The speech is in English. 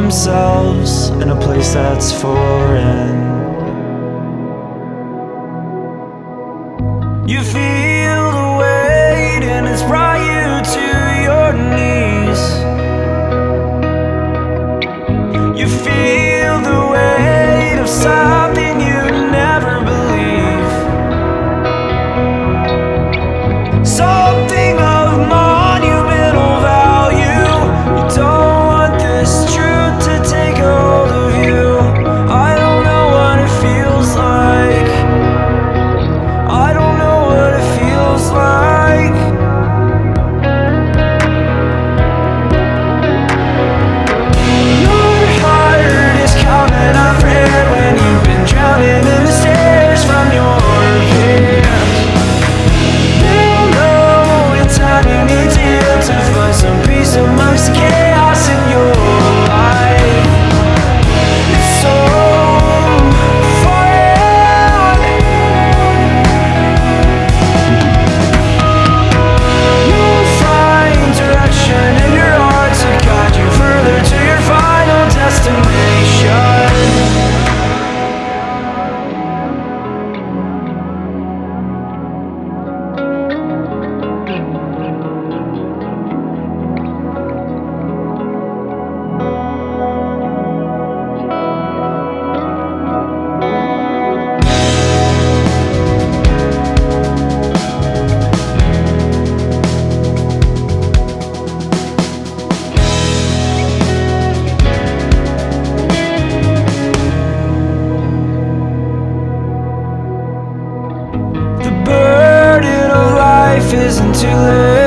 themselves in a place that's foreign. You feel the weight and it's brought you to your knees. You feel the weight of something you never believe. So isn't too late.